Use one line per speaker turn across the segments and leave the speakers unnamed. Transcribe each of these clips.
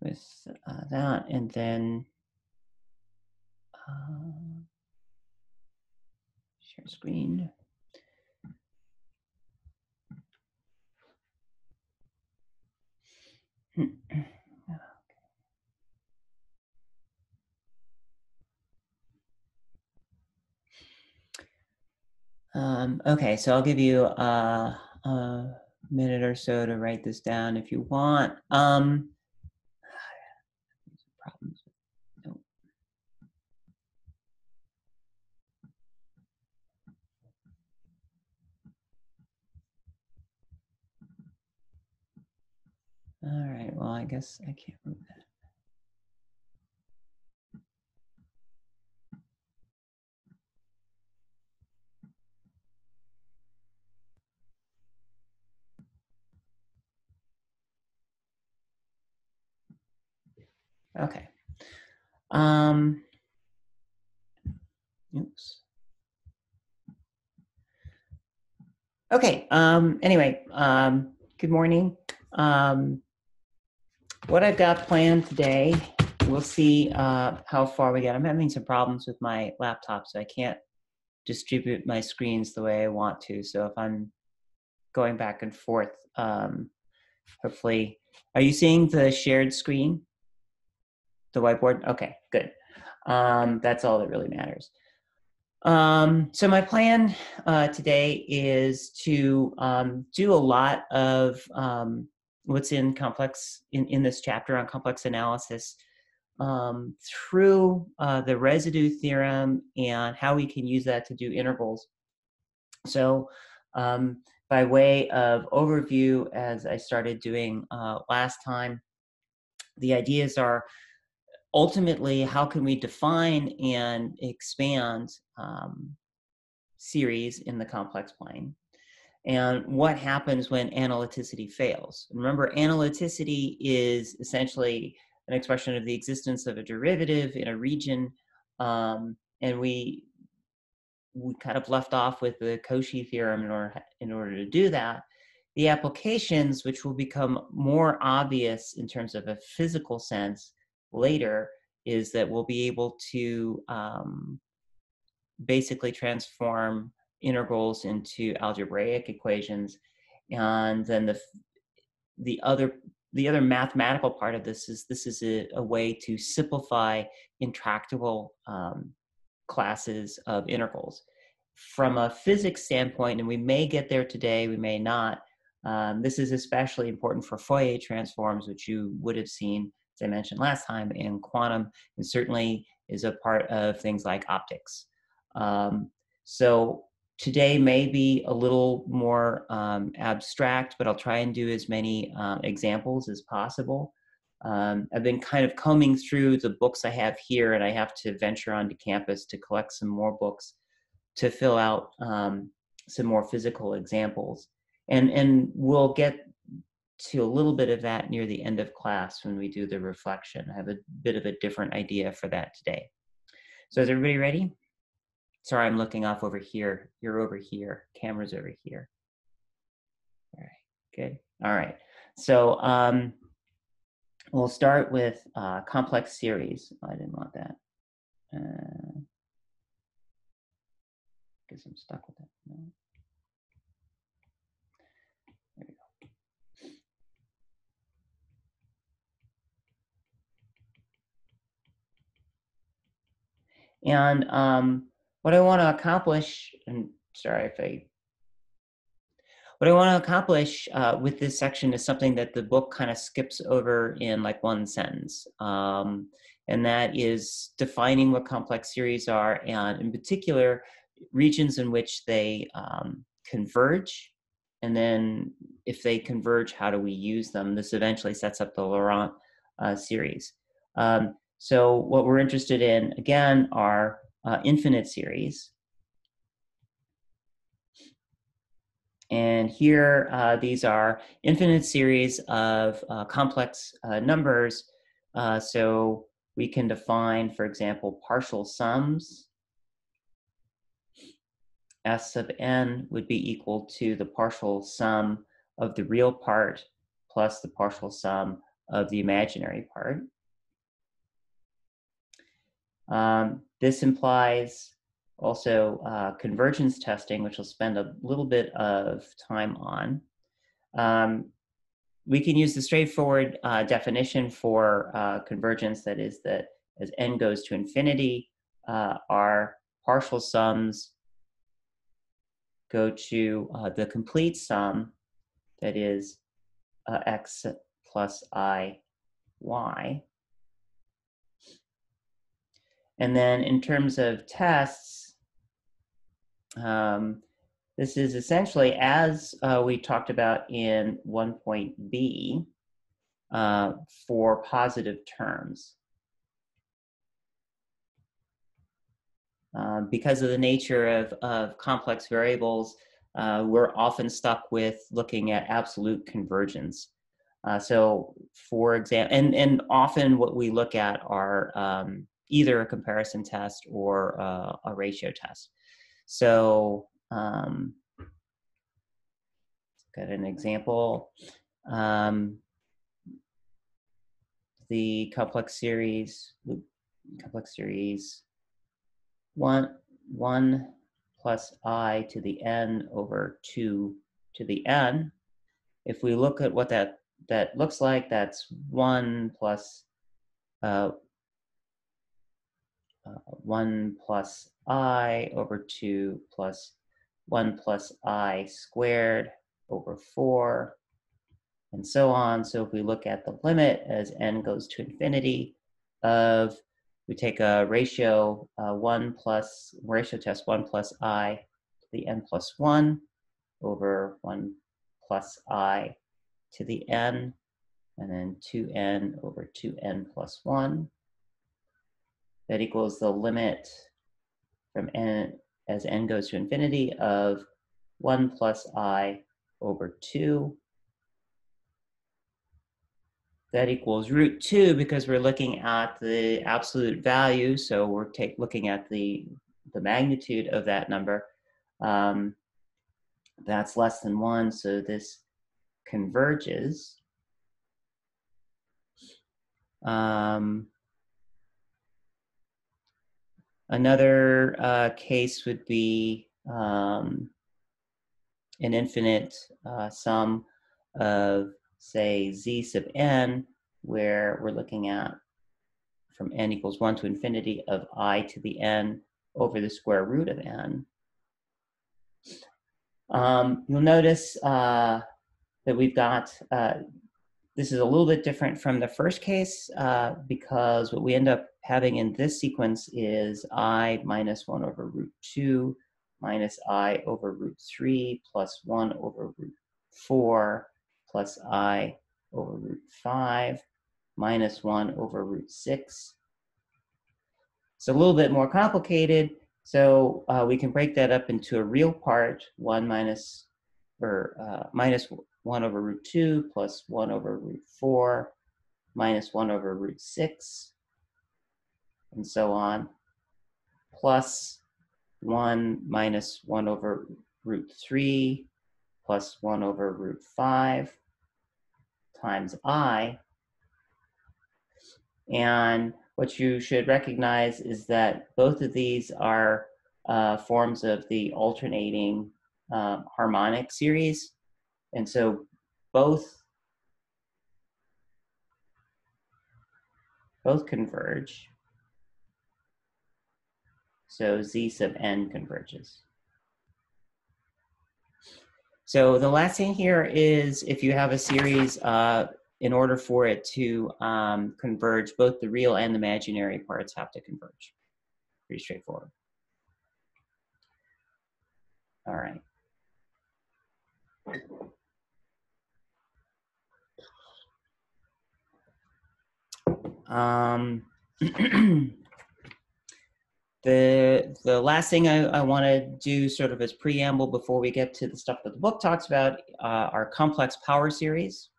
with uh, that, and then uh, share screen. Um, okay, so I'll give you uh, a minute or so to write this down if you want. Um, problems. No. All right, well, I guess I can't move that. Okay. Um, oops. Okay. Um, anyway, um, good morning. Um, what I've got planned today, we'll see uh, how far we get. I'm having some problems with my laptop, so I can't distribute my screens the way I want to. So if I'm going back and forth, um, hopefully, are you seeing the shared screen? The whiteboard? Okay, good. Um, that's all that really matters. Um, so my plan uh, today is to um, do a lot of um, what's in complex in, in this chapter on complex analysis um, through uh, the residue theorem and how we can use that to do integrals. So um, by way of overview, as I started doing uh, last time, the ideas are ultimately, how can we define and expand um, series in the complex plane? And what happens when analyticity fails? Remember, analyticity is essentially an expression of the existence of a derivative in a region, um, and we we kind of left off with the Cauchy theorem in order in order to do that. The applications, which will become more obvious in terms of a physical sense, later is that we'll be able to um, basically transform integrals into algebraic equations. And then the the other the other mathematical part of this is this is a, a way to simplify intractable um, classes of integrals. From a physics standpoint and we may get there today we may not um, this is especially important for Fourier transforms which you would have seen as I mentioned last time, in quantum, and certainly is a part of things like optics. Um, so today may be a little more um, abstract, but I'll try and do as many um, examples as possible. Um, I've been kind of combing through the books I have here, and I have to venture onto campus to collect some more books to fill out um, some more physical examples. And, and we'll get to a little bit of that near the end of class when we do the reflection. I have a bit of a different idea for that today. So is everybody ready? Sorry, I'm looking off over here. You're over here. Camera's over here. All right, good. All right. So um, we'll start with uh, complex series. Oh, I didn't want that. Uh, guess I'm stuck with that. No. And um, what I want to accomplish, and sorry if I, what I want to accomplish uh, with this section is something that the book kind of skips over in like one sentence. Um, and that is defining what complex series are, and in particular, regions in which they um, converge. And then if they converge, how do we use them? This eventually sets up the Laurent uh, series. Um, so what we're interested in, again, are uh, infinite series. And here, uh, these are infinite series of uh, complex uh, numbers. Uh, so we can define, for example, partial sums. S sub n would be equal to the partial sum of the real part plus the partial sum of the imaginary part. Um, this implies also uh, convergence testing, which we'll spend a little bit of time on. Um, we can use the straightforward uh, definition for uh, convergence, that is that as n goes to infinity, uh, our partial sums go to uh, the complete sum, that is uh, x plus i y. And then in terms of tests, um, this is essentially as uh, we talked about in 1.b uh, for positive terms. Uh, because of the nature of, of complex variables, uh, we're often stuck with looking at absolute convergence. Uh, so for example, and, and often what we look at are um, either a comparison test or uh, a ratio test. So um, got an example. Um, the complex series, complex series, one, one plus i to the n over two to the n. If we look at what that, that looks like, that's one plus uh, uh, 1 plus i over 2 plus 1 plus i squared over 4, and so on. So if we look at the limit as n goes to infinity of, we take a ratio uh, 1 plus, ratio test 1 plus i to the n plus 1 over 1 plus i to the n, and then 2n over 2n plus 1 that equals the limit from n as n goes to infinity of 1 plus i over 2. That equals root 2 because we're looking at the absolute value, so we're take, looking at the, the magnitude of that number. Um, that's less than 1, so this converges. Um, Another uh, case would be um, an infinite uh, sum of, say, z sub n, where we're looking at from n equals 1 to infinity of i to the n over the square root of n. Um, you'll notice uh, that we've got uh, this is a little bit different from the first case uh, because what we end up having in this sequence is i minus 1 over root 2 minus i over root 3 plus 1 over root 4 plus i over root 5 minus 1 over root 6. It's a little bit more complicated, so uh, we can break that up into a real part, 1 minus, or uh, minus 1 over root 2 plus 1 over root 4 minus 1 over root 6, and so on, plus 1 minus 1 over root 3 plus 1 over root 5 times i. And what you should recognize is that both of these are uh, forms of the alternating uh, harmonic series. And so both both converge. So z sub n converges. So the last thing here is if you have a series, uh, in order for it to um, converge, both the real and the imaginary parts have to converge. Pretty straightforward. All right. Um, the the last thing I, I want to do sort of as preamble before we get to the stuff that the book talks about uh, are complex power series.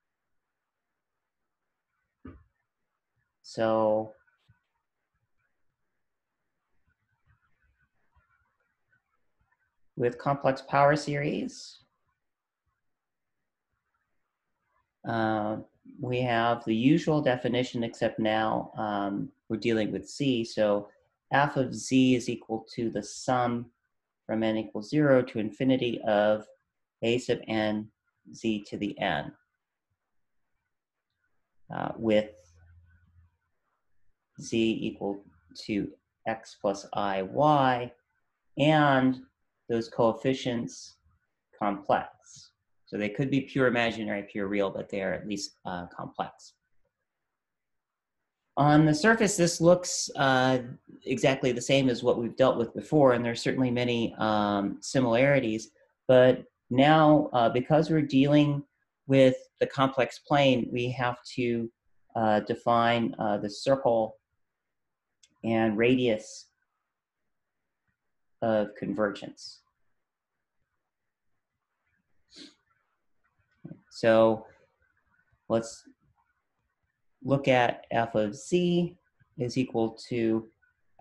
So with complex power series, uh, we have the usual definition, except now um, we're dealing with C. So f of z is equal to the sum from n equals zero to infinity of a sub n z to the n uh, with z equal to x plus i y and those coefficients complex. So they could be pure imaginary, pure real, but they are at least uh, complex. On the surface, this looks uh, exactly the same as what we've dealt with before, and there's certainly many um, similarities. But now, uh, because we're dealing with the complex plane, we have to uh, define uh, the circle and radius of convergence. So let's look at f of z is equal to,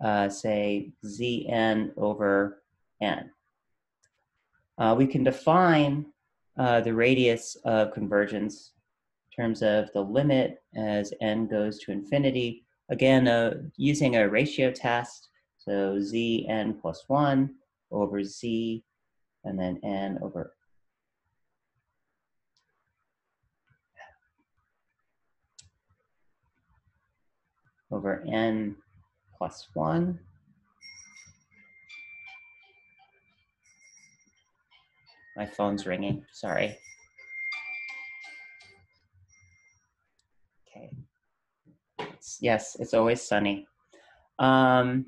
uh, say, zn over n. Uh, we can define uh, the radius of convergence in terms of the limit as n goes to infinity. Again, uh, using a ratio test, so zn plus 1 over z, and then n over over n plus 1. My phone's ringing, sorry. Okay. It's, yes, it's always sunny. Um,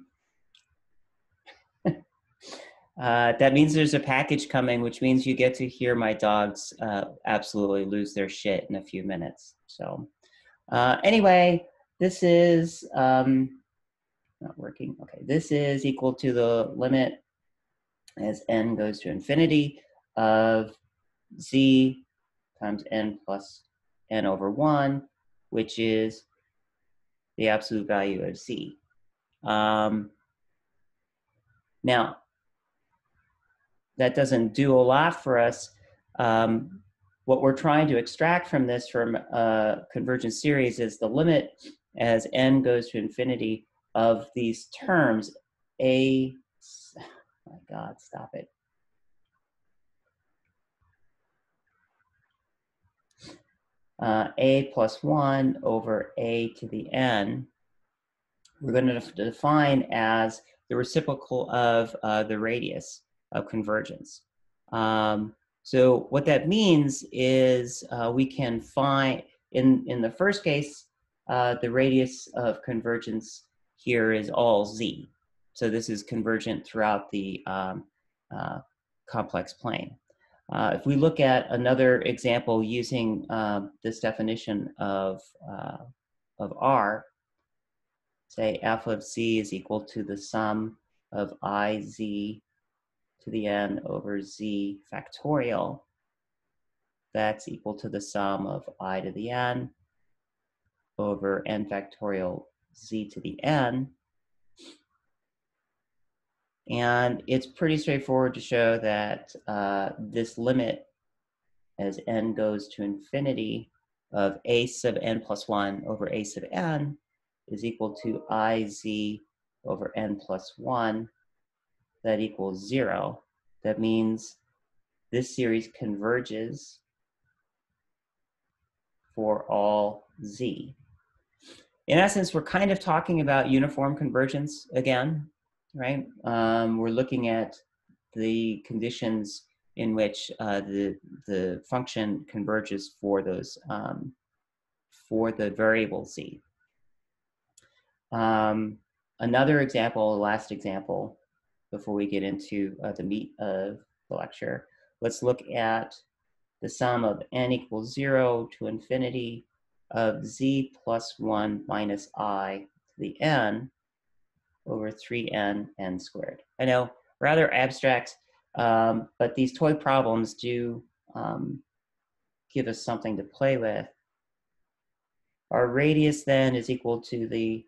uh, that means there's a package coming, which means you get to hear my dogs uh, absolutely lose their shit in a few minutes. So, uh, anyway, this is um, not working. Okay, this is equal to the limit as n goes to infinity of z times n plus n over 1, which is the absolute value of z. Um, now, that doesn't do a lot for us. Um, what we're trying to extract from this from a convergent series is the limit as n goes to infinity of these terms, a, my God, stop it. Uh, a plus 1 over a to the n, we're going to define as the reciprocal of uh, the radius of convergence. Um, so what that means is uh, we can find, in, in the first case, uh, the radius of convergence here is all z. So this is convergent throughout the um, uh, complex plane. Uh, if we look at another example using um, this definition of, uh, of R, say f of z is equal to the sum of i z to the n over z factorial, that's equal to the sum of i to the n over n factorial z to the n. And it's pretty straightforward to show that uh, this limit as n goes to infinity of a sub n plus 1 over a sub n is equal to iz over n plus 1 that equals 0. That means this series converges for all z in essence, we're kind of talking about uniform convergence again, right? Um, we're looking at the conditions in which uh, the the function converges for those um, for the variable z. Um, another example, last example, before we get into uh, the meat of the lecture, let's look at the sum of n equals zero to infinity of z plus 1 minus i to the n over 3n n squared. I know, rather abstract, um, but these toy problems do um, give us something to play with. Our radius then is equal to the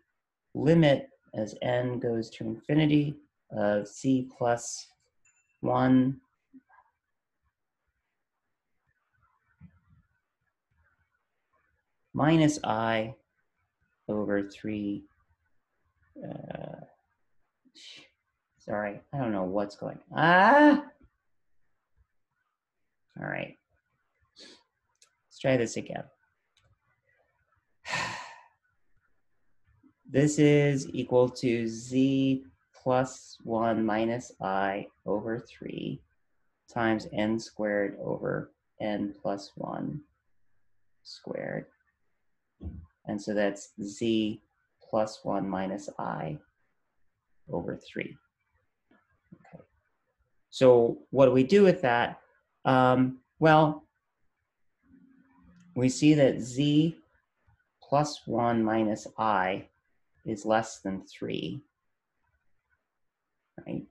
limit as n goes to infinity of c plus 1 minus i over 3. Uh, sorry, I don't know what's going Ah! All right. Let's try this again. This is equal to z plus 1 minus i over 3 times n squared over n plus 1 squared. And so that's z plus 1 minus i over 3. Okay. So what do we do with that? Um, well, we see that z plus 1 minus i is less than 3. Right?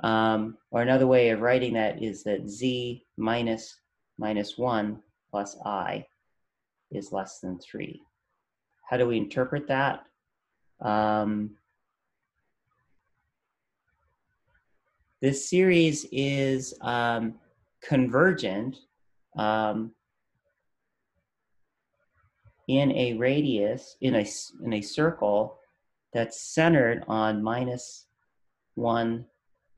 Um, or another way of writing that is that z minus minus 1 plus i is less than 3. How do we interpret that? Um, this series is um, convergent um, in a radius, in a, in a circle that's centered on minus 1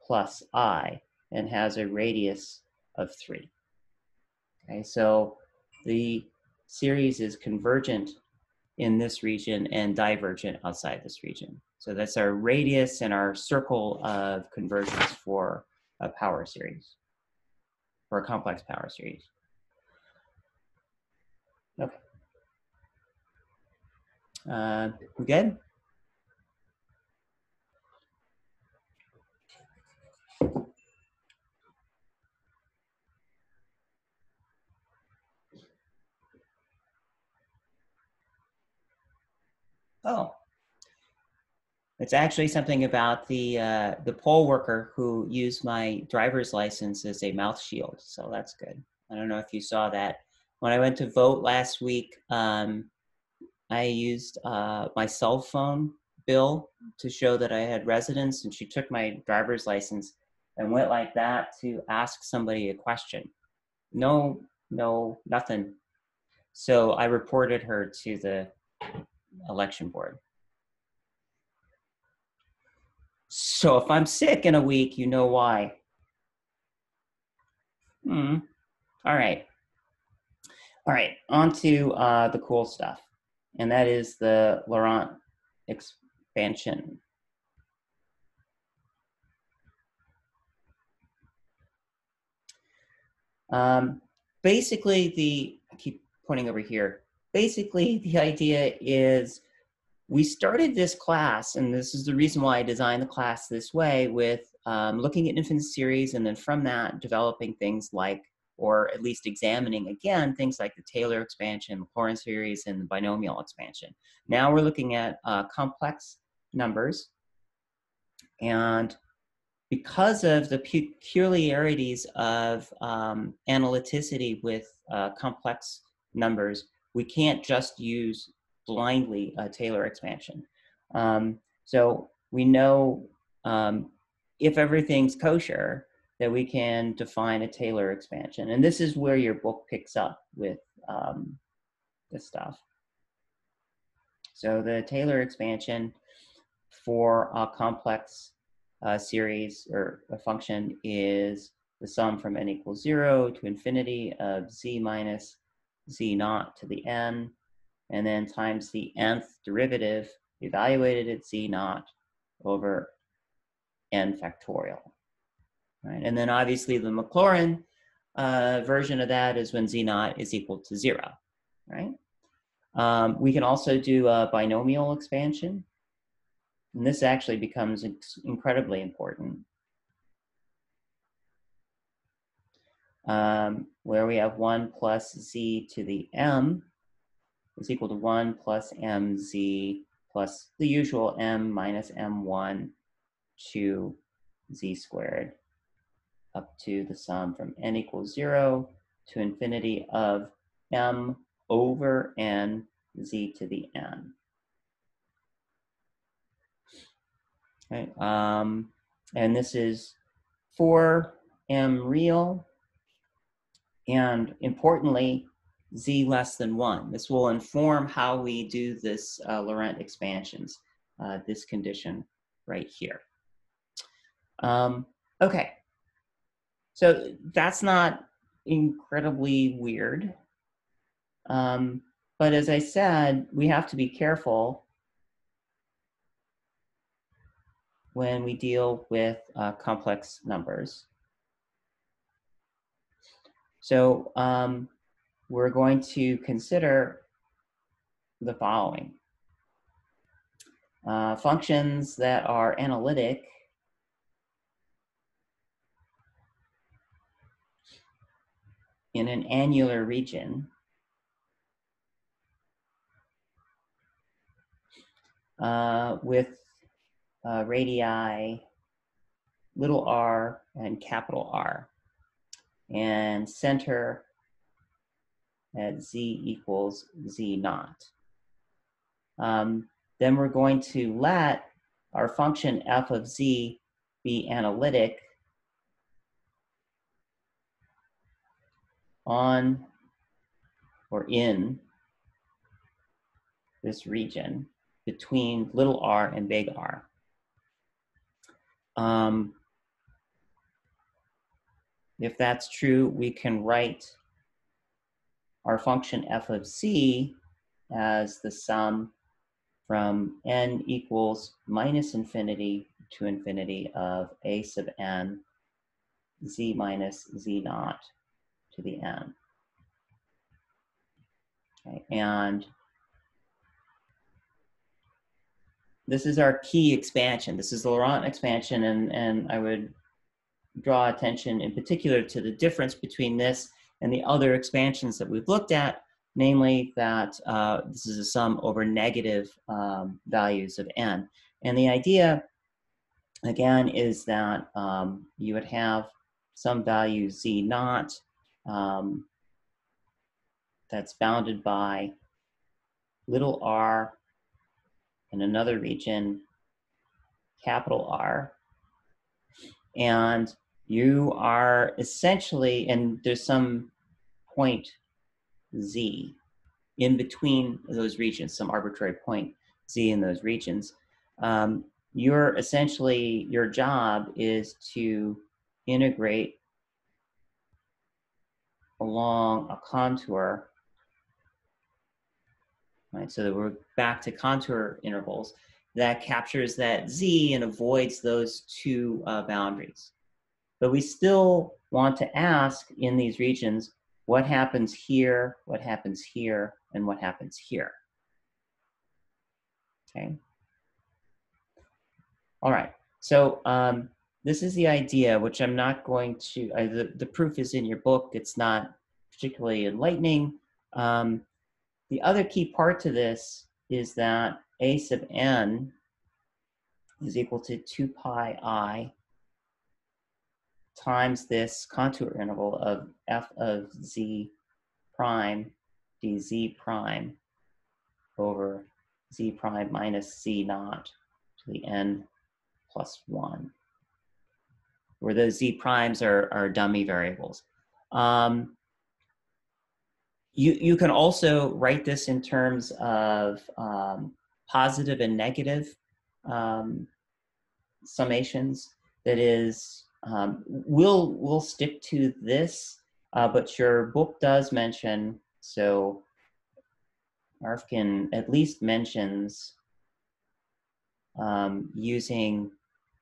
plus i and has a radius of 3. Okay, so the series is convergent in this region and divergent outside this region. So that's our radius and our circle of convergence for a power series, for a complex power series. Okay. Uh, good? Oh, it's actually something about the uh, the poll worker who used my driver's license as a mouth shield. So that's good. I don't know if you saw that. When I went to vote last week, um, I used uh, my cell phone bill to show that I had residence, and she took my driver's license and went like that to ask somebody a question. No, no, nothing. So I reported her to the election board. So if I'm sick in a week, you know why. Hmm. All right. All right, on to uh, the cool stuff and that is the Laurent expansion. Um, basically, the, I keep pointing over here, basically the idea is we started this class, and this is the reason why I designed the class this way, with um, looking at infinite series, and then from that, developing things like or at least examining again things like the Taylor expansion, Maclaurin series, and the binomial expansion. Now we're looking at uh, complex numbers, and because of the peculiarities of um, analyticity with uh, complex numbers, we can't just use blindly a Taylor expansion. Um, so we know um, if everything's kosher, that we can define a Taylor expansion. And this is where your book picks up with um, this stuff. So the Taylor expansion for a complex uh, series or a function is the sum from n equals zero to infinity of z minus z naught to the n, and then times the nth derivative evaluated at z naught over n factorial right? And then obviously the Maclaurin uh, version of that is when z naught is equal to zero, right? Um, we can also do a binomial expansion. And this actually becomes incredibly important. Um, where we have 1 plus z to the m is equal to 1 plus mz plus the usual m minus m1 to z squared up to the sum from n equals 0 to infinity of m over n z to the n. Okay, um, and this is for m real. And importantly, z less than 1. This will inform how we do this uh, Laurent expansions, uh, this condition right here. Um, okay, so that's not incredibly weird. Um, but as I said, we have to be careful when we deal with uh, complex numbers. So um, we're going to consider the following. Uh, functions that are analytic in an annular region uh, with uh, radii little r and capital R and center at z equals z naught. Um, then we're going to let our function f of z be analytic on or in this region between little r and big R. Um, if that's true, we can write our function f of z as the sum from n equals minus infinity to infinity of a sub n z minus z naught to the n. Okay, and this is our key expansion. This is the Laurent expansion, and, and I would draw attention in particular to the difference between this and the other expansions that we've looked at, namely that uh, this is a sum over negative um, values of n. And the idea, again, is that um, you would have some value z naught um, that's bounded by little r in another region, capital R. And you are essentially, and there's some point Z in between those regions, some arbitrary point Z in those regions. Um, you're essentially, your job is to integrate along a contour right? So that we're back to contour integrals that captures that z and avoids those two uh, boundaries. But we still want to ask in these regions, what happens here, what happens here, and what happens here. Okay. All right, so um, this is the idea, which I'm not going to, uh, the, the proof is in your book. It's not particularly enlightening. Um, the other key part to this is that a sub n is equal to 2 pi i times this contour integral of f of z prime dz prime over z prime minus z naught to the n plus 1, where those z primes are, are dummy variables. Um, you, you can also write this in terms of um, positive and negative um, summations. That is, um, we'll, we'll stick to this, uh, but your book does mention, so Arfken at least mentions um, using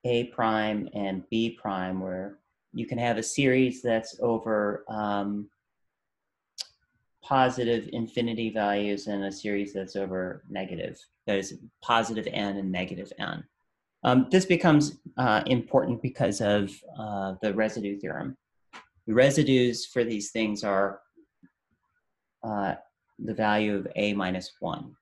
A prime and B prime, where you can have a series that's over um, positive infinity values and a series that's over negative, that is positive n and negative n. Um, this becomes uh, important because of uh, the residue theorem. The residues for these things are uh, the value of a minus 1.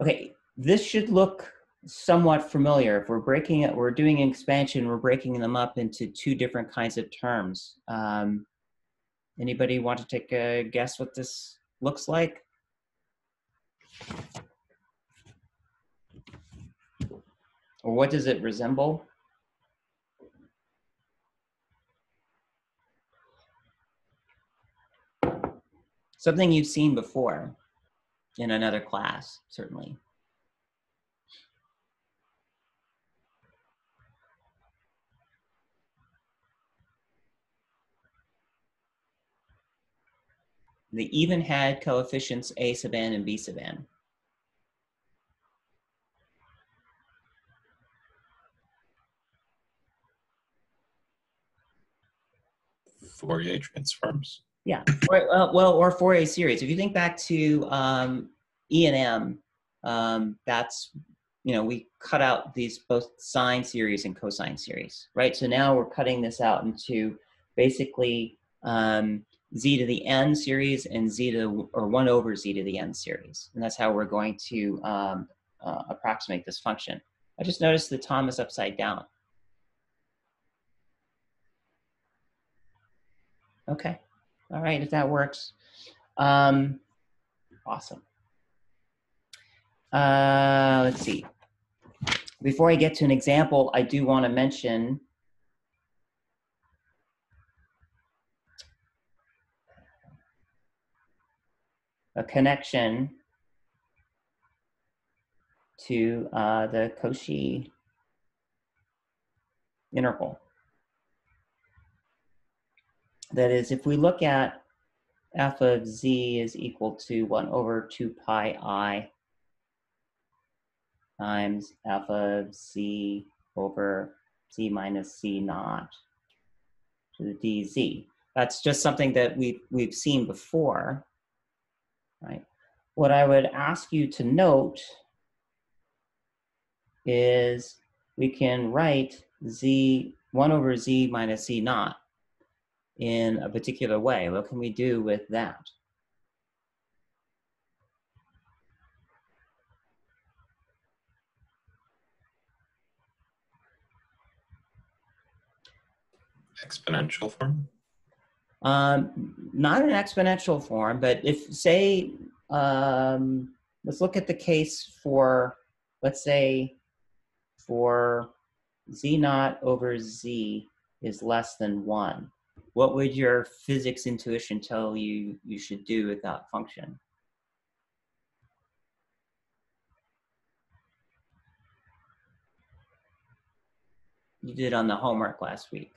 Okay, this should look somewhat familiar. If we're breaking it, we're doing an expansion, we're breaking them up into two different kinds of terms. Um, Anybody want to take a guess what this looks like? Or what does it resemble? Something you've seen before in another class, certainly. They even had coefficients a sub n and b sub n.
Fourier transforms.
Yeah, or, uh, well, or Fourier series. If you think back to um, E and M, um, that's you know we cut out these both sine series and cosine series, right? So now we're cutting this out into basically um, z to the n series and z to or one over z to the n series, and that's how we're going to um, uh, approximate this function. I just noticed the Tom is upside down. Okay. All right, if that works. Um, awesome. Uh, let's see. Before I get to an example, I do want to mention a connection to uh, the Cauchy integral. That is, if we look at f of z is equal to 1 over 2 pi i times f of z over z minus c naught to the dz. That's just something that we've, we've seen before, right? What I would ask you to note is we can write z 1 over z minus c naught in a particular way. What can we do with that?
Exponential form?
Um, not an exponential form, but if, say, um, let's look at the case for, let's say, for z naught over z is less than 1 what would your physics intuition tell you you should do with that function? You did on the homework last week.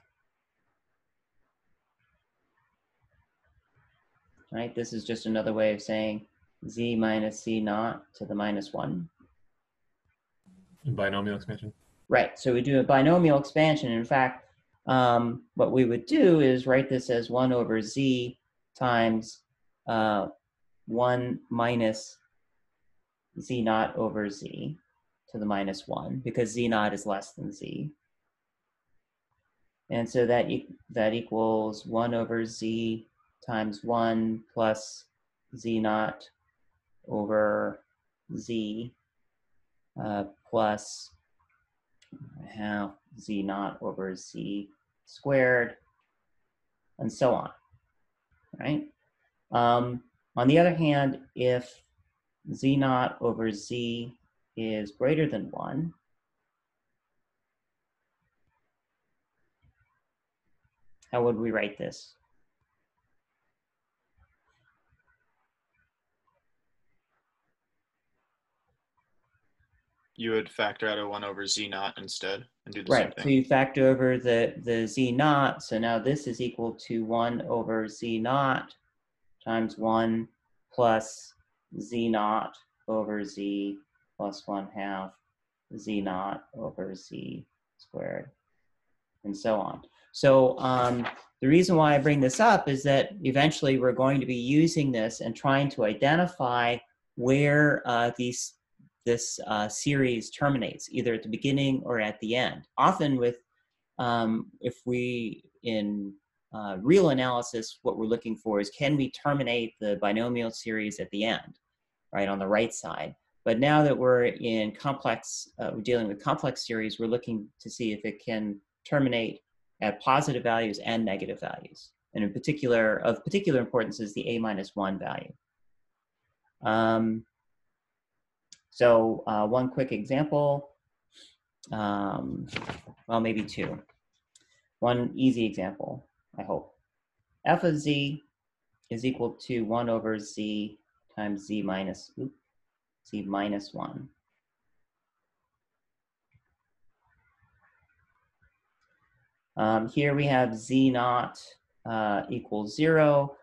Right, this is just another way of saying z minus c naught to the minus one.
Binomial expansion.
Right, so we do a binomial expansion. In fact, um, what we would do is write this as 1 over z times uh, 1 minus z naught over z to the minus 1 because z naught is less than z. And so that, e that equals 1 over z times 1 plus z naught over z uh, plus half z naught over z squared, and so on, right? Um, on the other hand, if z naught over z is greater than 1, how would we write this?
You would factor out a 1 over z naught instead and do the
right.
same thing.
Right, So you factor over the, the z naught. So now this is equal to 1 over z naught times 1 plus z naught over z plus 1 half z naught over z squared, and so on. So um, the reason why I bring this up is that eventually we're going to be using this and trying to identify where uh, these this uh, series terminates, either at the beginning or at the end. Often with, um, if we, in uh, real analysis, what we're looking for is can we terminate the binomial series at the end, right, on the right side. But now that we're in complex, uh, we're dealing with complex series, we're looking to see if it can terminate at positive values and negative values. And in particular, of particular importance is the a minus one value. Um, so uh, one quick example, um, well, maybe two. One easy example, I hope. f of z is equal to 1 over z times z minus, oop, z minus 1. Um, here we have z naught uh, equals 0,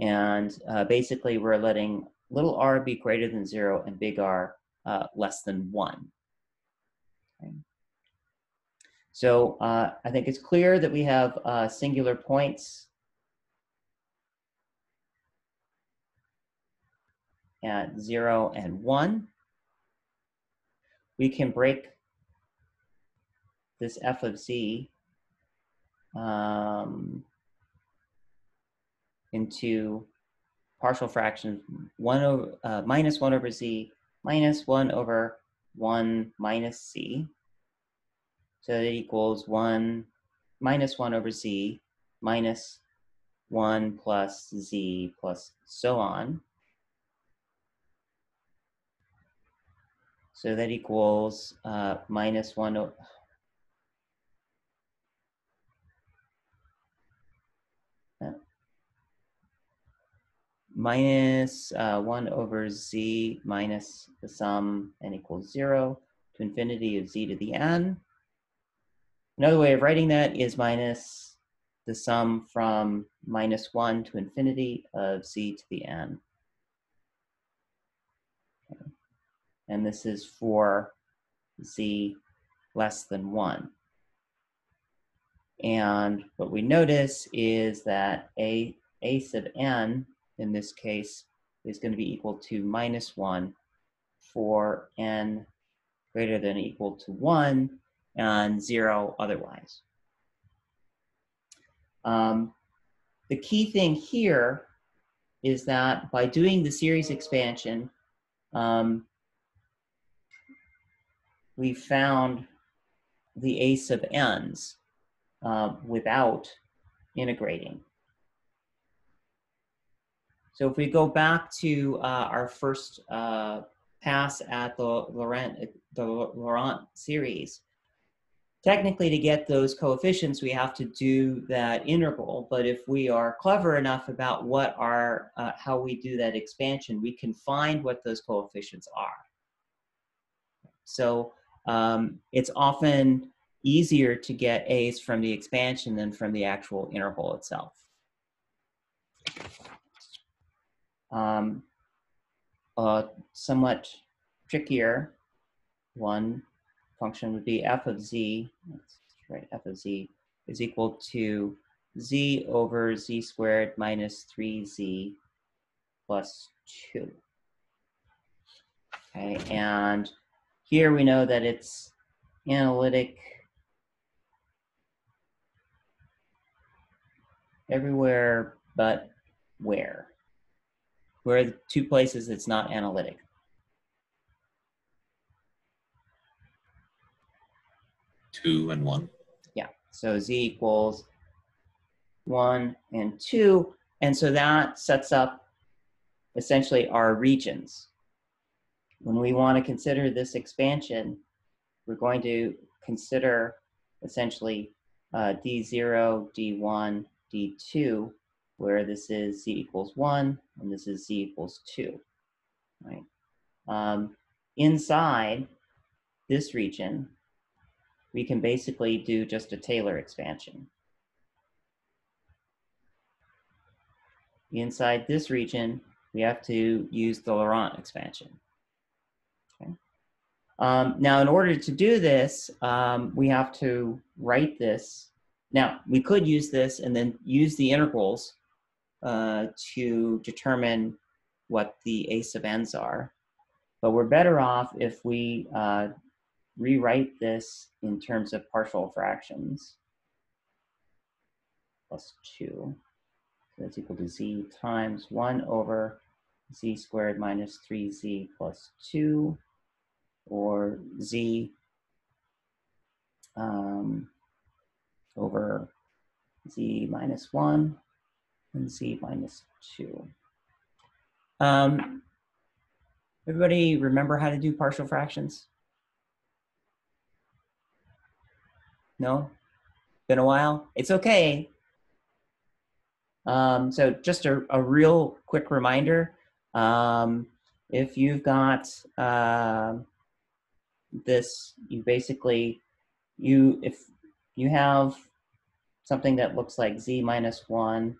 and uh, basically we're letting little r be greater than 0 and big R uh, less than 1. Okay. So uh, I think it's clear that we have uh, singular points at 0 and 1. We can break this f of z um, into partial fractions 1 over, uh, minus 1 over z minus 1 over 1 minus z. So that equals 1 minus 1 over z minus 1 plus z plus so on. So that equals uh, minus 1 o- uh, minus uh, 1 over z minus the sum n equals 0 to infinity of z to the n. Another way of writing that is minus the sum from minus 1 to infinity of z to the n. Okay. And this is for z less than 1. And what we notice is that a, a sub n, in this case, is going to be equal to minus 1 for n greater than or equal to 1 and 0 otherwise. Um, the key thing here is that by doing the series expansion, um, we found the a sub n's uh, without integrating. So if we go back to uh, our first uh, pass at the Laurent, the Laurent series, technically to get those coefficients, we have to do that integral. But if we are clever enough about what our, uh, how we do that expansion, we can find what those coefficients are. So um, it's often easier to get A's from the expansion than from the actual integral itself. Um, a somewhat trickier one function would be f of z, let's write f of z is equal to z over z squared minus 3z plus 2. Okay, and here we know that it's analytic everywhere but where? Where are the two places it's not analytic?
Two and one.
Yeah, so z equals 1 and 2. And so that sets up essentially our regions. When we want to consider this expansion, we're going to consider essentially uh, d0, d1, d2, where this is z equals 1 and this is z equals 2. Right? Um, inside this region, we can basically do just a Taylor expansion. Inside this region, we have to use the Laurent expansion. Okay. Um, now, in order to do this, um, we have to write this. Now, we could use this and then use the integrals uh, to determine what the a sub n's are. But we're better off if we uh, rewrite this in terms of partial fractions. Plus 2. So that's equal to z times 1 over z squared minus 3z plus 2, or z um, over z minus 1 and z minus 2. Um, everybody remember how to do partial fractions? No? Been a while? It's okay. Um, so just a, a real quick reminder, um, if you've got um this, you basically, you, if you have something that looks like z minus 1,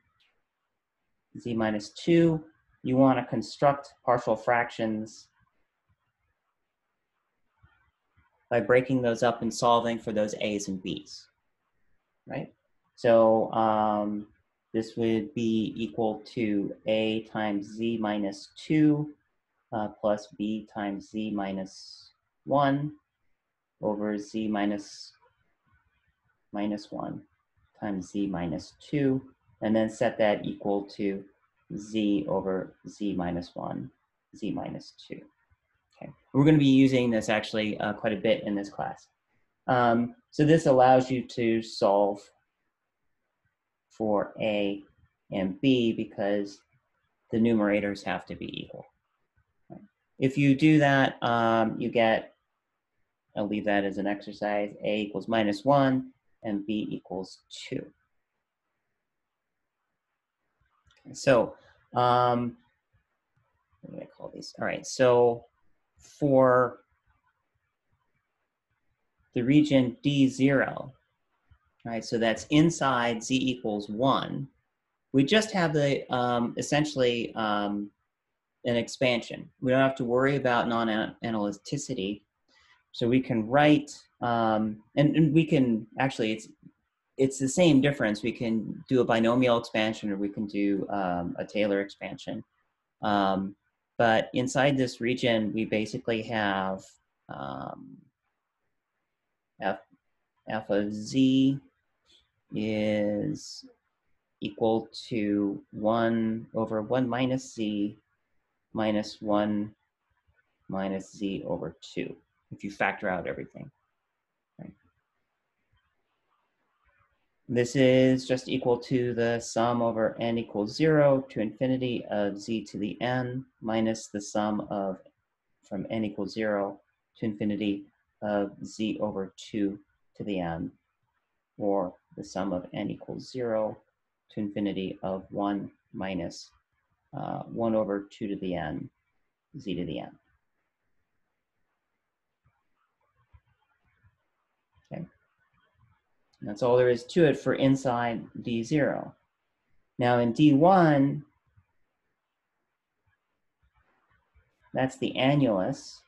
z minus 2, you want to construct partial fractions by breaking those up and solving for those a's and b's, right? So um, this would be equal to a times z minus 2 uh, plus b times z minus 1 over z minus minus 1 times z minus 2, and then set that equal to z over z minus 1, z minus 2. Okay, we're going to be using this actually uh, quite a bit in this class. Um, so this allows you to solve for a and b because the numerators have to be equal. If you do that, um, you get, I'll leave that as an exercise, a equals minus 1 and b equals 2. So, um, what do I call these? All right, so for the region D0, right, so that's inside z equals 1, we just have the um, essentially um, an expansion. We don't have to worry about non-analyticity. So we can write, um, and, and we can actually, it's it's the same difference. We can do a binomial expansion or we can do um, a Taylor expansion. Um, but inside this region, we basically have um, f, f of z is equal to 1 over 1 minus z minus 1 minus z over 2, if you factor out everything. This is just equal to the sum over n equals 0 to infinity of z to the n minus the sum of from n equals 0 to infinity of z over 2 to the n, or the sum of n equals 0 to infinity of 1 minus uh, 1 over 2 to the n, z to the n. That's all there is to it for inside D0. Now in D1, that's the annulus.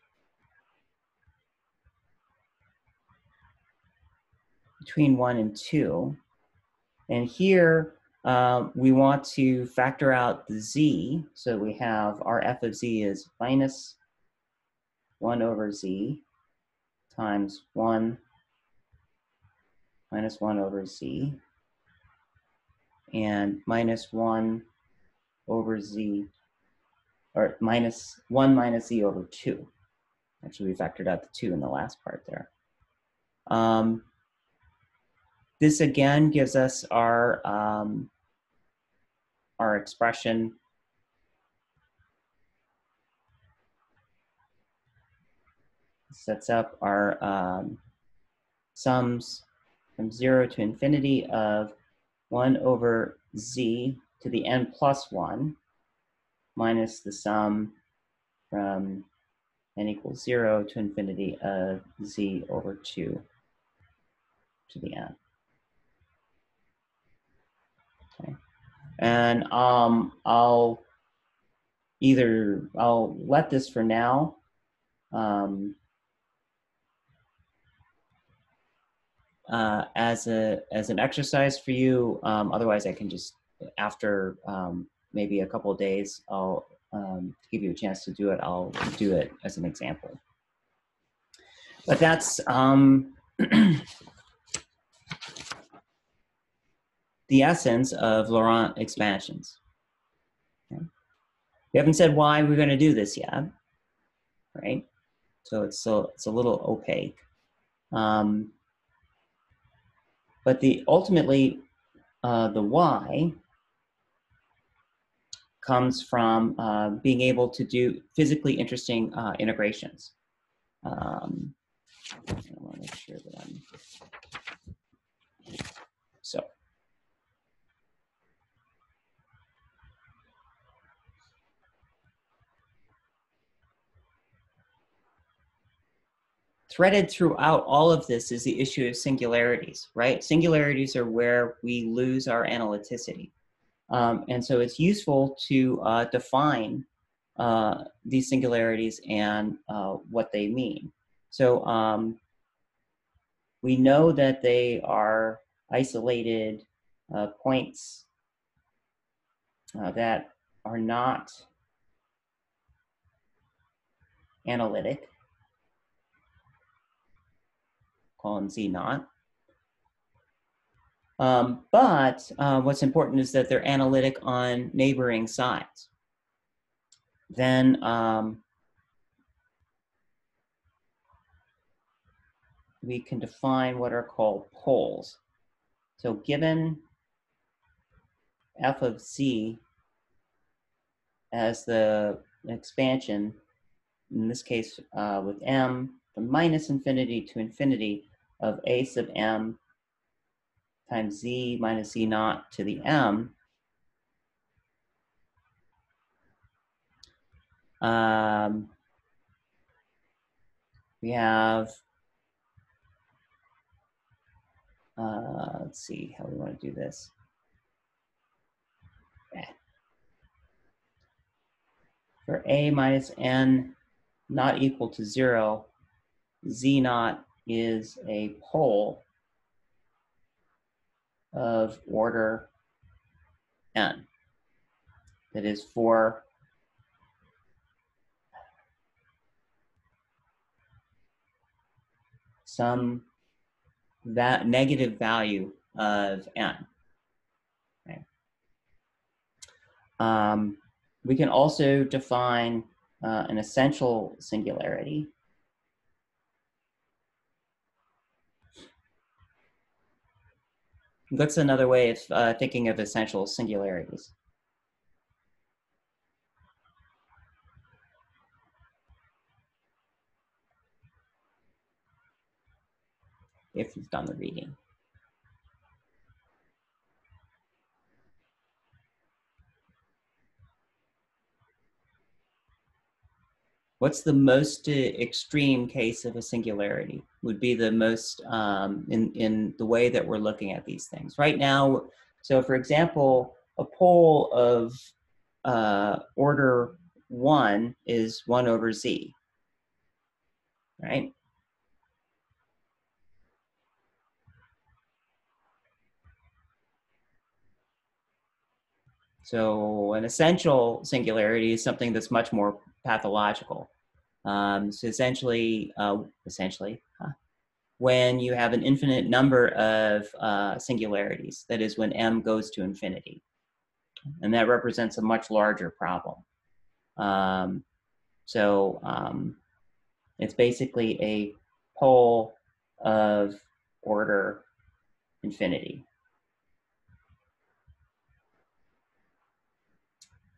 Between 1 and 2. And here uh, we want to factor out the z. So we have our f of z is minus 1 over z times 1 minus 1 over z, and minus 1 over z, or minus 1 minus z over 2. Actually, we factored out the 2 in the last part there. Um, this again gives us our, um, our expression sets up our um, sums from 0 to infinity of 1 over z to the n plus 1 minus the sum from n equals 0 to infinity of z over 2 to the n. Okay. And um, I'll either, I'll let this for now. Um, uh, as a as an exercise for you. Um, otherwise, I can just after um, maybe a couple days, I'll um, give you a chance to do it. I'll do it as an example. But that's um, the essence of Laurent expansions. Okay. We haven't said why we're going to do this yet, right? So it's so it's a little opaque. Um, but the ultimately, uh, the why comes from uh, being able to do physically interesting uh, integrations. Um, I want to make sure that I'm so. Threaded throughout all of this is the issue of singularities, right? Singularities are where we lose our analyticity. Um, and so it's useful to uh, define uh, these singularities and uh, what they mean. So um, we know that they are isolated uh, points uh, that are not analytic, them Z naught. Um, but uh, what's important is that they're analytic on neighboring sides. Then um, we can define what are called poles. So given f of z as the expansion, in this case uh, with m from minus infinity to infinity of a sub m times z minus z naught to the m, um, we have, uh, let's see how we want to do this. For a minus n not equal to zero, z naught is a pole of order n. That is for some that negative value of n. Okay. Um, we can also define uh, an essential singularity. That's another way of uh, thinking of essential singularities. If you've done the reading. What's the most uh, extreme case of a singularity would be the most um, in, in the way that we're looking at these things. Right now so for example a pole of uh, order one is one over z right? So an essential singularity is something that's much more pathological. Um, so essentially, uh, essentially, huh, when you have an infinite number of uh, singularities, that is when m goes to infinity. And that represents a much larger problem. Um, so um, it's basically a pole of order infinity.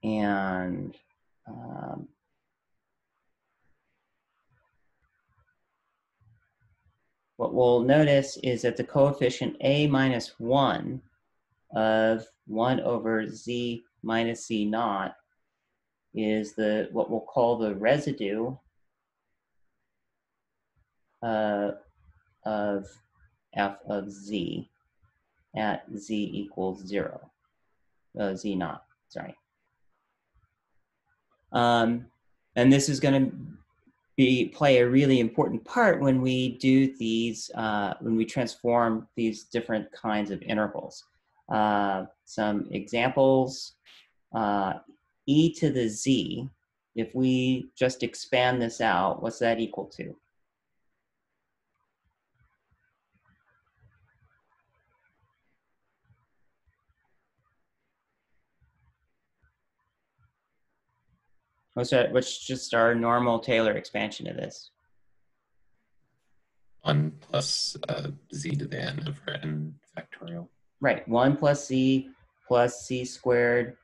And um, what we'll notice is that the coefficient a minus 1 of 1 over z minus z naught is the what we'll call the residue uh, of f of z at z equals 0, uh, z naught, sorry. Um, and this is going to be play a really important part when we do these uh, when we transform these different kinds of integrals. Uh, some examples: uh, e to the z. If we just expand this out, what's that equal to? What's that? What's just our normal Taylor expansion of this?
1 plus uh, z to the n over n factorial.
Right. 1 plus z plus c squared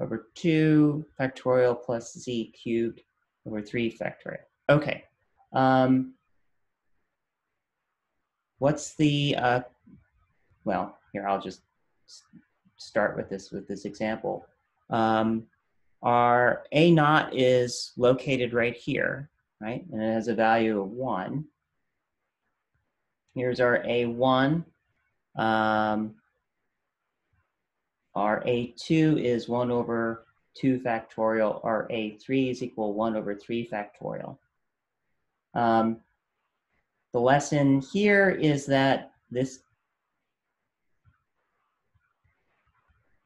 over 2 factorial plus z cubed over 3 factorial. Okay. Um, what's the, uh, well, here, I'll just start with this, with this example. Um, our A naught is located right here, right? And it has a value of one. Here's our A1. Um, our A2 is 1 over 2 factorial. Our A3 is equal 1 over 3 factorial. Um, the lesson here is that this,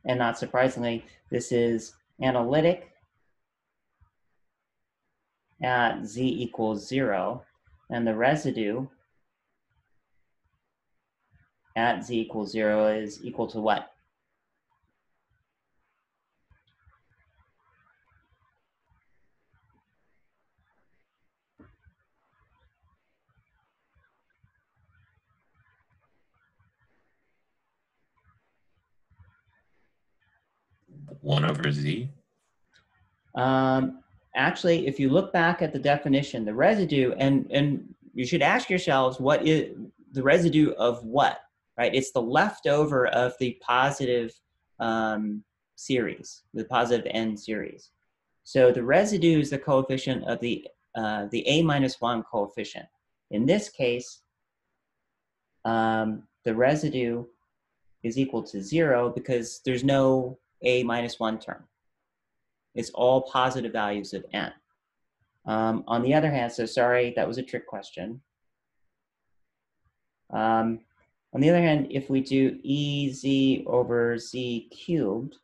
and not surprisingly, this is analytic at z equals 0, and the residue at z equals 0 is equal to what?
One over Z.
Um, actually, if you look back at the definition, the residue, and and you should ask yourselves, what is the residue of what? Right? It's the leftover of the positive um, series, the positive n series. So the residue is the coefficient of the uh, the a minus one coefficient. In this case, um, the residue is equal to zero because there's no a minus one term. It's all positive values of n. Um, on the other hand, so sorry, that was a trick question. Um, on the other hand, if we do ez over z cubed,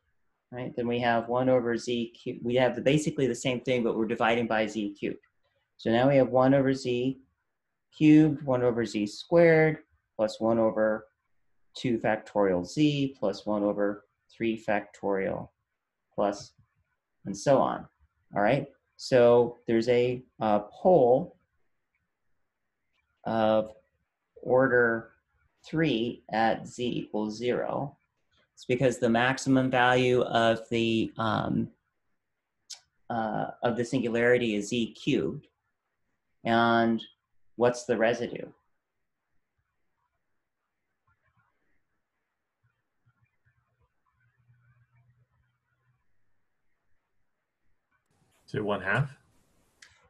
right, then we have 1 over z cubed. We have the, basically the same thing, but we're dividing by z cubed. So now we have 1 over z cubed, 1 over z squared, plus 1 over 2 factorial z, plus 1 over 3 factorial, plus, and so on. All right? So there's a uh, pole of order 3 at z equals 0. It's because the maximum value of the um, uh, of the singularity is z cubed. And what's the residue?
To one half?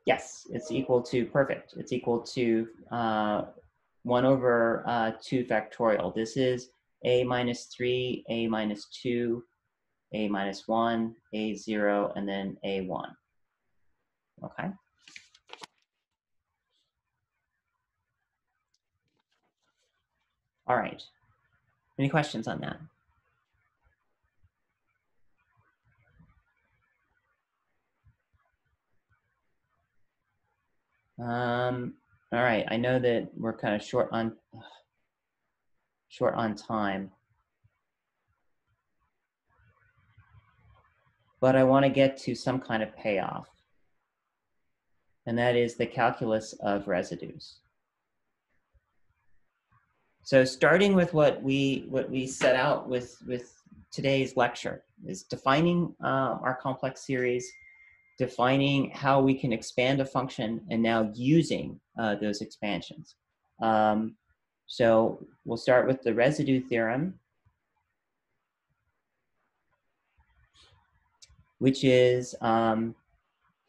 Yes, it's equal to, perfect. It's equal to uh, 1 over uh, 2 factorial. This is a minus 3, a minus 2, a minus 1, a 0, and then a 1. Okay? All right. Any questions on that? Um, all right, I know that we're kind of short on short on time. But I want to get to some kind of payoff. And that is the calculus of residues. So starting with what we what we set out with with today's lecture is defining uh, our complex series defining how we can expand a function and now using uh, those expansions. Um, so we'll start with the residue theorem, which is um,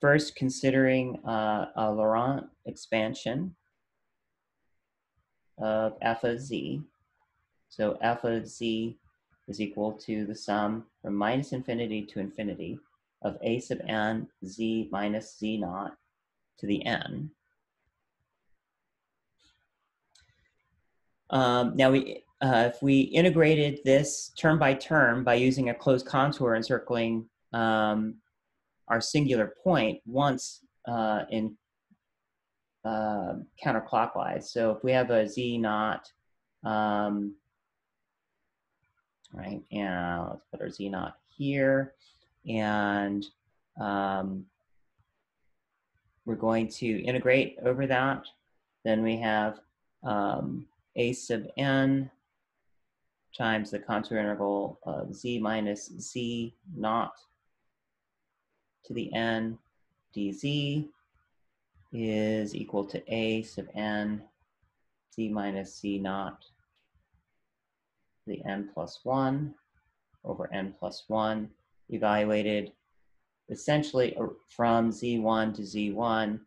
first considering uh, a Laurent expansion of f of z. So f of z is equal to the sum from minus infinity to infinity of a sub n z minus z naught to the n. Um, now, we, uh, if we integrated this term by term by using a closed contour encircling um, our singular point once uh, in uh, counterclockwise. So if we have a z naught, um, right, and let's put our z naught here and um, we're going to integrate over that. Then we have um, a sub n times the contour integral of z minus z naught to the n dz is equal to a sub n z minus z naught the n plus 1 over n plus 1 evaluated essentially from z1 to z1,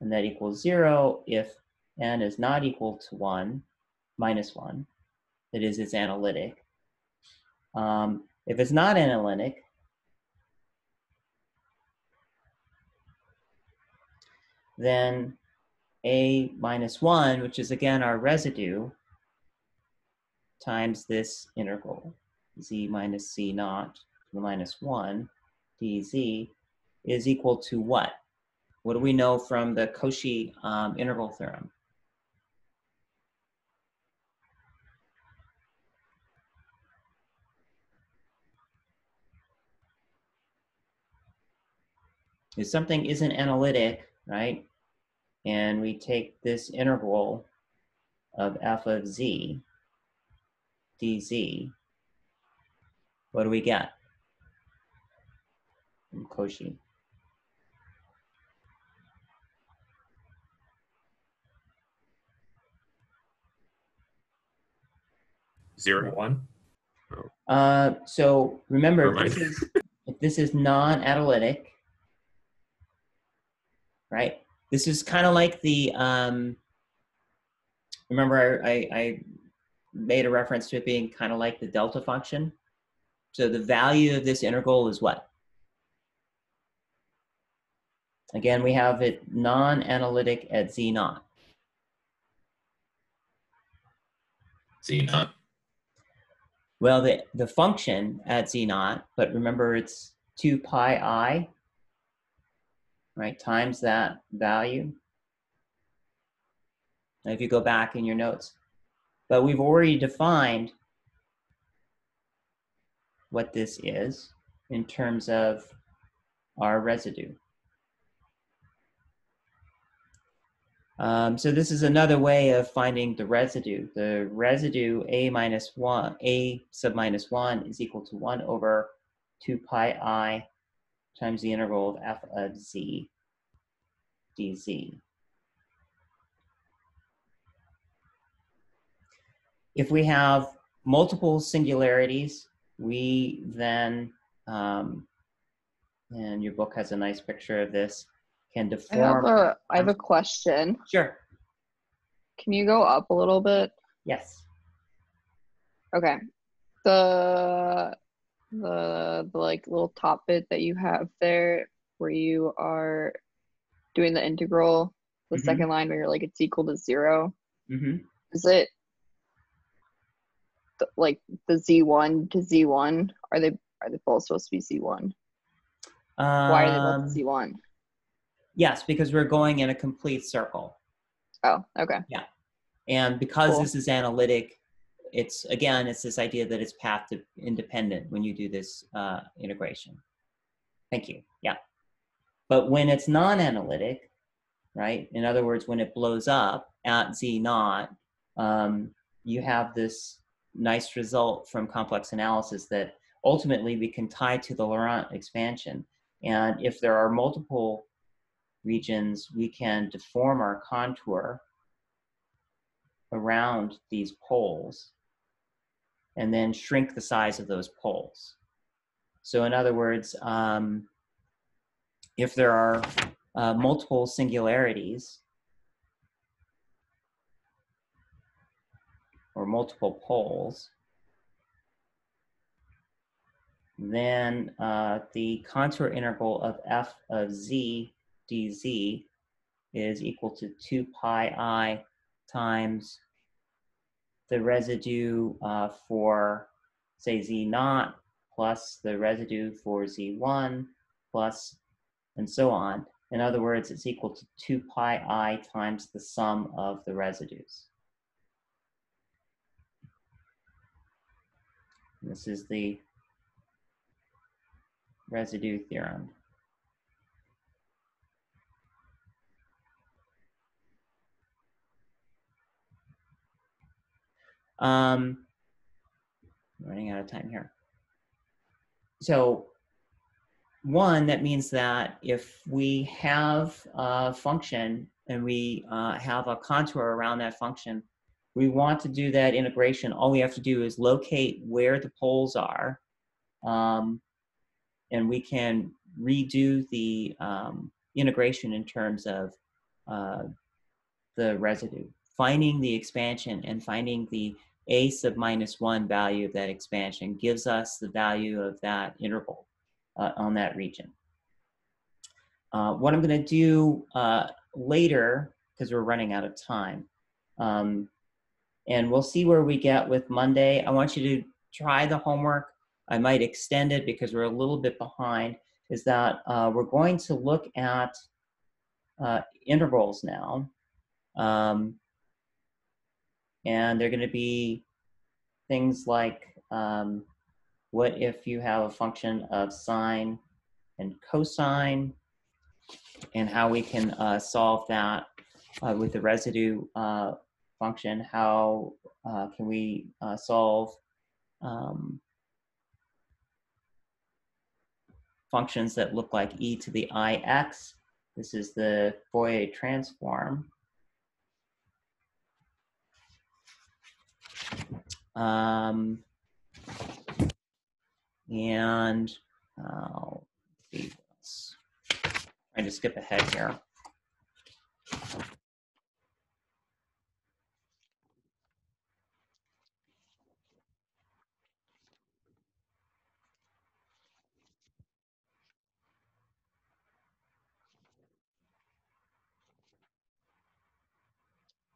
and that equals 0 if n is not equal to 1, minus one. That is, it's analytic. Um, if it's not analytic, then a minus one, which is again our residue, times this integral, z minus c naught minus one dz is equal to what? What do we know from the Cauchy um, integral theorem? If something isn't analytic, right, and we take this integral of f of z dz, what do we get from Cauchy?
Zero one.
Uh, so remember, if this is, if this is non-analytic, right? This is kind of like the, um, remember I, I, I made a reference to it being kind of like the delta function. So the value of this integral is what? Again, we have it non-analytic at z naught.
Z naught.
Well, the, the function at z naught, but remember it's 2 pi i, right, times that value. Now, if you go back in your notes. But we've already defined what this is in terms of our residue. Um, so this is another way of finding the residue. The residue a minus one, a sub minus one is equal to one over two pi i times the integral of f of z dz. If we have multiple singularities, we then, um, and your book has a nice picture of this, can
I have a I have a question.
Sure.
Can you go up a little bit?
Yes.
Okay. The the the like little top bit that you have there where you are doing the integral, the
Mhm.
second line where you're like it's equal to zero.
hmm
Is it th- like the Z1 to Z1? Are they are they both supposed to be Z1? Why are they
Um,
both Z1?
Yes, because we're going in a complete circle.
Oh, okay. Yeah.
And because
Cool.
this is analytic, it's again, it's this idea that it's path to independent when you do this uh, integration. Thank you. Yeah. But when it's non-analytic, right? In other words, when it blows up at z naught, um, you have this nice result from complex analysis that ultimately we can tie to the Laurent expansion. And if there are multiple regions, we can deform our contour around these poles and then shrink the size of those poles. So in other words, um, if there are uh, multiple singularities or multiple poles, then uh, the contour integral of f of z dz is equal to 2 pi i times the residue uh, for, say, z naught plus the residue for z1 plus and so on. In other words, it's equal to 2 pi i times the sum of the residues. This is the residue theorem. Um, running out of time here. So one, that means that if we have a function and we uh, have a contour around that function, we want to do that integration. All we have to do is locate where the poles are, um, and we can redo the um, integration in terms of uh, the residue finding the expansion and finding the a sub minus one value of that expansion gives us the value of that integral uh, on that region. Uh, what I'm going to do uh, later, because we're running out of time, um, and we'll see where we get with Monday. I want you to try the homework. I might extend it because we're a little bit behind. Is that uh, we're going to look at uh, integrals now. Um, and they're going to be things like um, what if you have a function of sine and cosine and how we can uh, solve that uh, with the residue uh, function. How uh, can we uh, solve um, functions that look like e to the ix? This is the Fourier transform. Um, and uh, see trying to skip ahead here.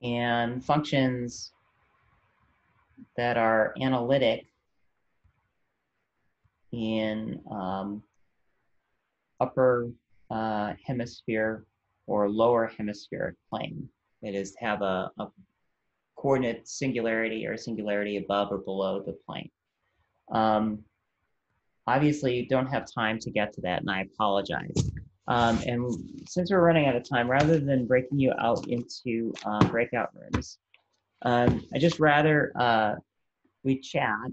And functions that are analytic in um, upper uh, hemisphere or lower hemispheric plane. It is have a, a, coordinate singularity or singularity above or below the plane. Um, obviously, you don't have time to get to that, and I apologize. Um, and since we're running out of time, rather than breaking you out into uh, breakout rooms, um, I just rather uh, we chat.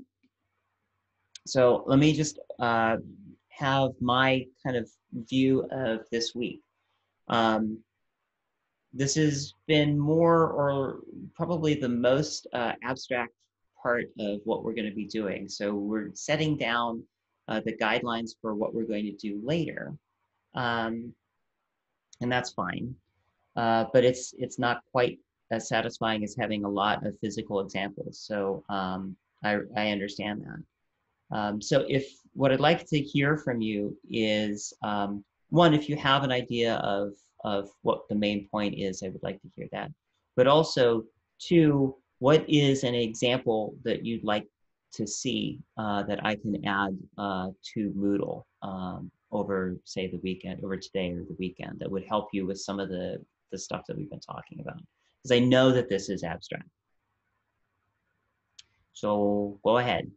So let me just uh, have my kind of view of this week. Um, this has been more or probably the most uh, abstract part of what we're going to be doing. So we're setting down uh, the guidelines for what we're going to do later. Um, and that's fine. Uh, but it's it's not quite as satisfying as having a lot of physical examples. So um, I, I understand that. Um, so if what I'd like to hear from you is um, one, if you have an idea of of what the main point is, I would like to hear that. But also, two, what is an example that you'd like to see uh, that I can add uh, to Moodle um, over, say, the weekend, over today or the weekend that would help you with some of the, the stuff that we've been talking about? Because I know that this is abstract. So go ahead.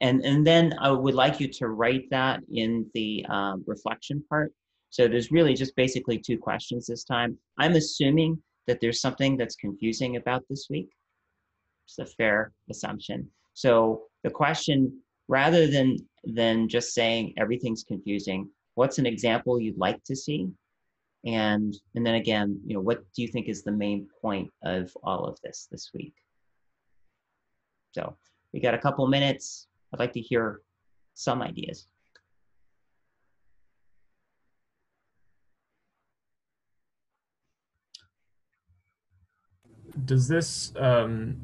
And, and then I would like you to write that in the um, reflection part. So there's really just basically two questions this time. I'm assuming that there's something that's confusing about this week. It's a fair assumption. So the question, rather than, than just saying everything's confusing, what's an example you'd like to see? And, and then again, you know, what do you think is the main point of all of this this week? So we got a couple minutes. I'd like to hear some ideas.
Does this um,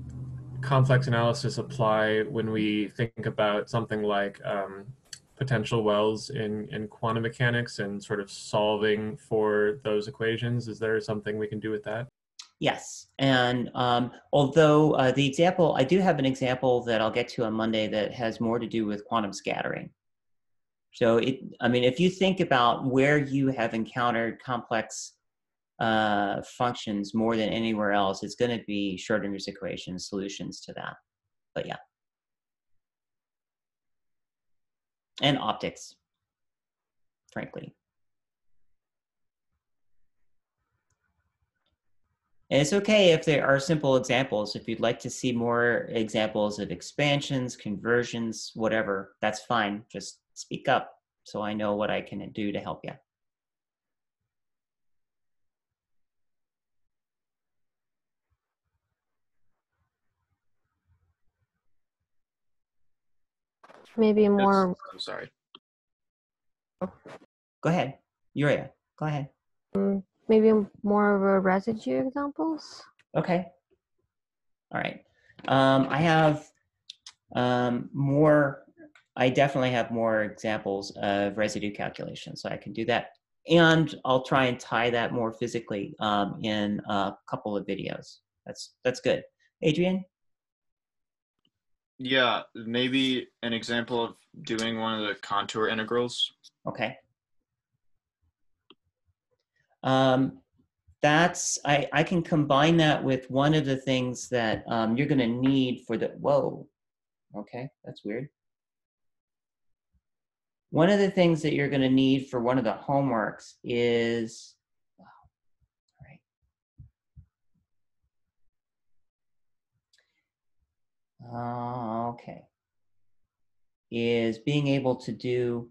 complex analysis apply when we think about something like um, potential wells in, in quantum mechanics and sort of solving for those equations? Is there something we can do with that?
Yes, and um, although uh, the example, I do have an example that I'll get to on Monday that has more to do with quantum scattering. So it, I mean, if you think about where you have encountered complex uh, functions more than anywhere else, it's going to be Schrodinger's equation solutions to that. But yeah. And optics, frankly. And it's okay if there are simple examples. If you'd like to see more examples of expansions, conversions, whatever, that's fine. Just speak up so I know what I can do to help you.
Maybe more,
I'm sorry.
Go ahead. Yuria, go ahead.
mm, maybe more of a residue examples.
Okay. All right. Um, I have um, more, I definitely have more examples of residue calculation, so I can do that. And I'll try and tie that more physically um, in a couple of videos. That's that's good. Adrian?
Yeah, maybe an example of doing one of the contour integrals.
Okay. Um, that's I, I can combine that with one of the things that um, you're going to need for the whoa okay that's weird one of the things that you're going to need for one of the homeworks is wow, all right. Uh, okay is being able to do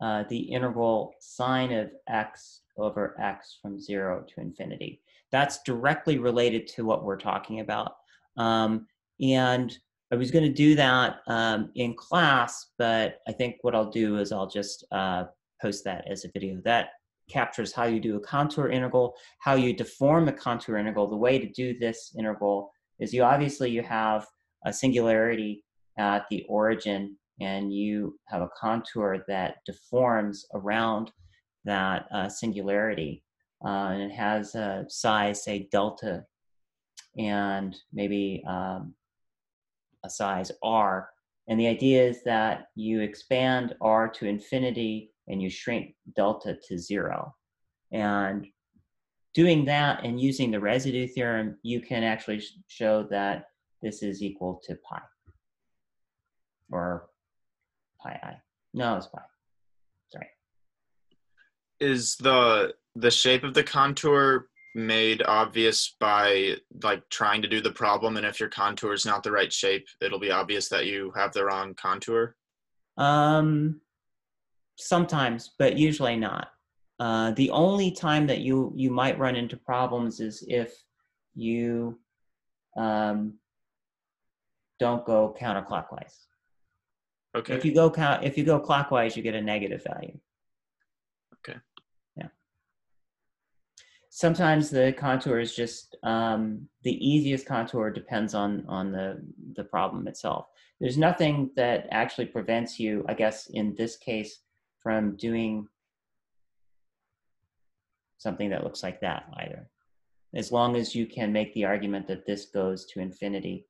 uh, the integral sine of x over x from 0 to infinity. That's directly related to what we're talking about. Um, and I was going to do that um, in class, but I think what I'll do is I'll just uh, post that as a video. That captures how you do a contour integral, how you deform a contour integral. The way to do this integral is you obviously you have a singularity at the origin and you have a contour that deforms around that uh, singularity uh, and it has a size say delta and maybe um, a size r. And the idea is that you expand r to infinity and you shrink delta to zero. And doing that and using the residue theorem you can actually sh- show that this is equal to pi or pi i. No, it's pi. Sorry.
Is the the shape of the contour made obvious by like trying to do the problem and if your contour is not the right shape, it'll be obvious that you have the wrong contour?
Um, sometimes, but usually not. Uh, the only time that you you might run into problems is if you um, don't go counterclockwise.
Okay.
If you go count, if you go clockwise, you get a negative value.
Okay.
Yeah. Sometimes the contour is just um, the easiest contour depends on on the the problem itself. There's nothing that actually prevents you, I guess, in this case, from doing something that looks like that either. As long as you can make the argument that this goes to infinity,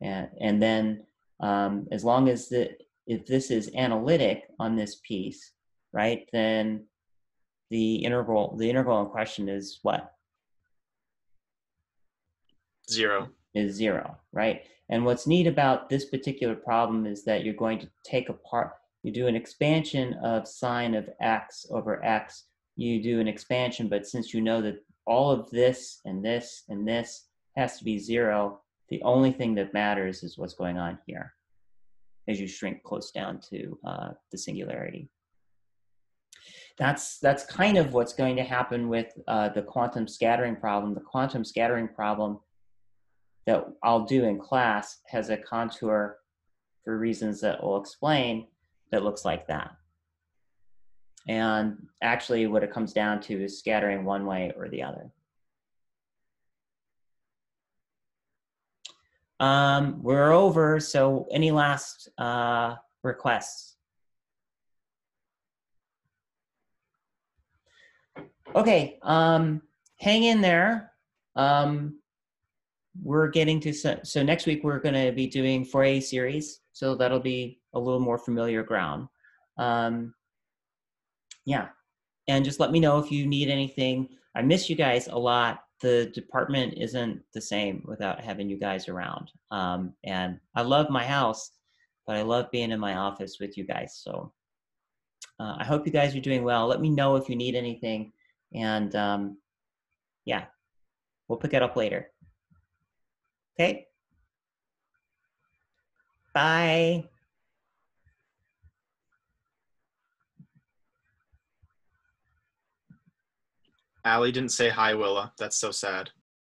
and and then um, as long as the if this is analytic on this piece, right, then the integral the integral in question is what?
Zero.
Is zero, right? And what's neat about this particular problem is that you're going to take apart, you do an expansion of sine of x over x, you do an expansion, but since you know that all of this and this and this has to be zero, the only thing that matters is what's going on here as you shrink close down to uh, the singularity. That's, that's kind of what's going to happen with uh, the quantum scattering problem. The quantum scattering problem that I'll do in class has a contour for reasons that we'll explain that looks like that. And actually what it comes down to is scattering one way or the other. Um, we're over, so any last uh, requests? Okay, um, hang in there. Um, we're getting to, so, so next week we're going to be doing Fourier series, so that'll be a little more familiar ground. Um, yeah, and just let me know if you need anything. I miss you guys a lot the department isn't the same without having you guys around. Um, and I love my house, but I love being in my office with you guys. So uh, I hope you guys are doing well. Let me know if you need anything. And um, yeah, we'll pick it up later. Okay. Bye.
Allie didn't say hi, Willa. That's so sad.